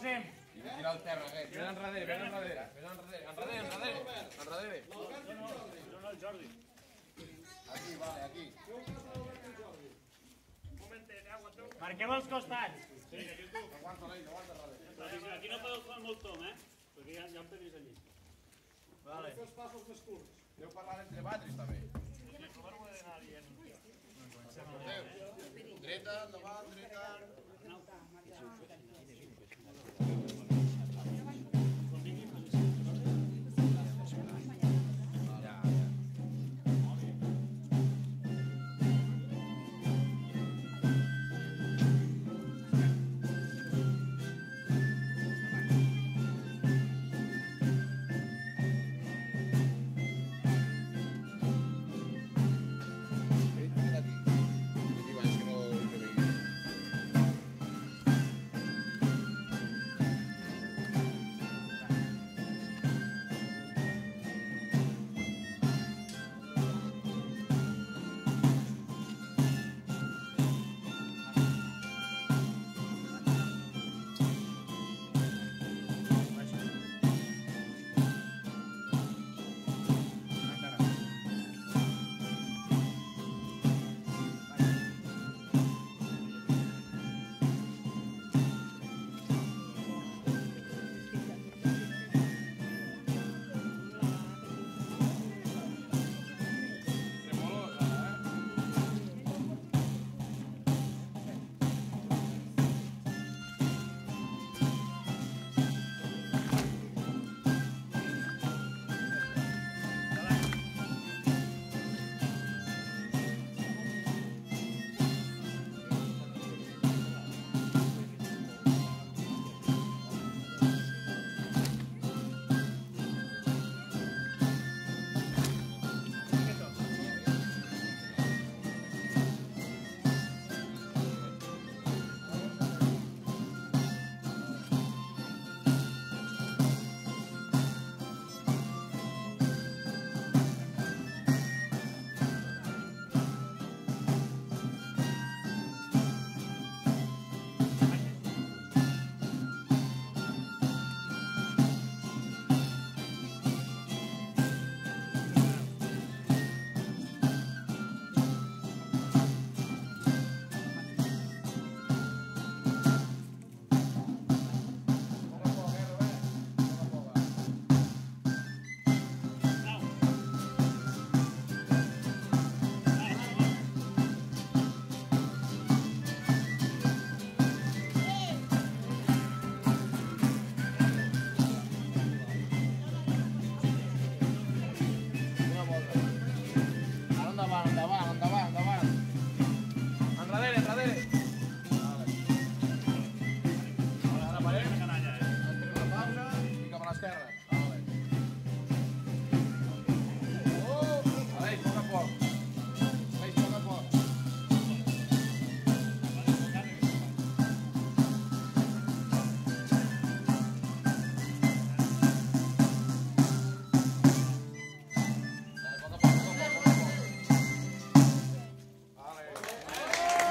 Posem. I tira al terra, aquest. Vés enrere, vés enrere. Vés enrere, enrere, enrere. Enrere. No, no, el Jordi. Aquí, vale, aquí. Eh. Marqueu els costats. Aguanta l'ell, aguanta enrere. Aquí, aquí no podeu fer molt tom, eh? Perquè hi ha, hi ha un pedris allí. Vale. Deu parlar entre batris, també.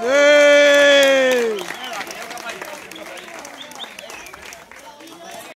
Yeah.